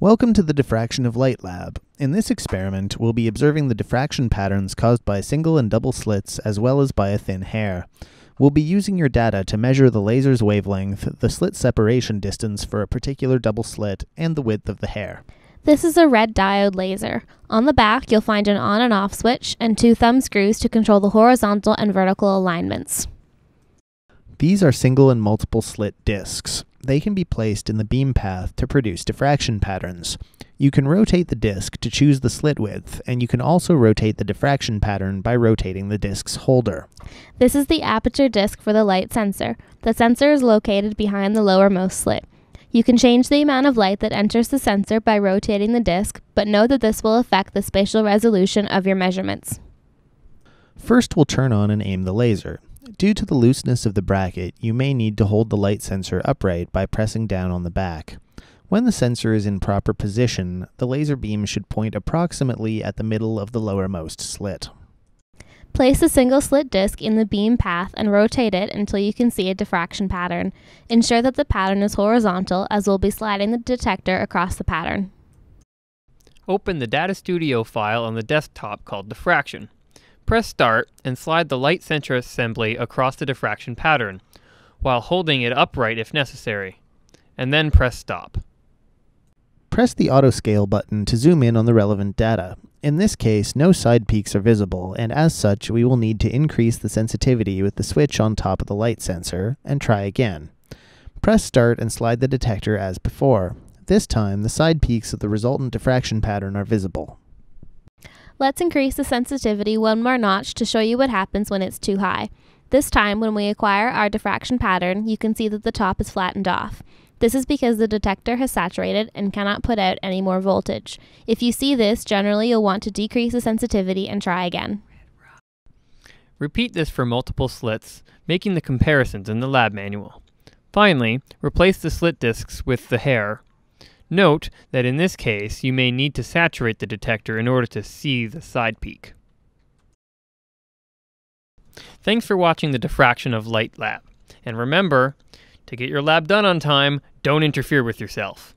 Welcome to the Diffraction of Light Lab. In this experiment, we'll be observing the diffraction patterns caused by single and double slits as well as by a thin hair. We'll be using your data to measure the laser's wavelength, the slit separation distance for a particular double slit, and the width of the hair. This is a red diode laser. On the back, you'll find an on and off switch and two thumb screws to control the horizontal and vertical alignments. These are single and multiple slit discs. They can be placed in the beam path to produce diffraction patterns. You can rotate the disc to choose the slit width, and you can also rotate the diffraction pattern by rotating the disk's holder. This is the aperture disc for the light sensor. The sensor is located behind the lowermost slit. You can change the amount of light that enters the sensor by rotating the disc, but know that this will affect the spatial resolution of your measurements. First, we'll turn on and aim the laser. Due to the looseness of the bracket, you may need to hold the light sensor upright by pressing down on the back. When the sensor is in proper position, the laser beam should point approximately at the middle of the lowermost slit. Place a single slit disc in the beam path and rotate it until you can see a diffraction pattern. Ensure that the pattern is horizontal as we'll be sliding the detector across the pattern. Open the Data Studio file on the desktop called Diffraction. Press Start and slide the light sensor assembly across the diffraction pattern, while holding it upright if necessary, and then press Stop. Press the auto scale button to zoom in on the relevant data. In this case, no side peaks are visible, and as such, we will need to increase the sensitivity with the switch on top of the light sensor, and try again. Press Start and slide the detector as before. This time, the side peaks of the resultant diffraction pattern are visible. Let's increase the sensitivity one more notch to show you what happens when it's too high. This time, when we acquire our diffraction pattern, you can see that the top is flattened off. This is because the detector has saturated and cannot put out any more voltage. If you see this, generally you'll want to decrease the sensitivity and try again. Repeat this for multiple slits, making the comparisons in the lab manual. Finally, replace the slit discs with the hair Note that in this case, you may need to saturate the detector in order to see the side peak. Thanks for watching the Diffraction of Light Lab. And remember, to get your lab done on time, don't interfere with yourself.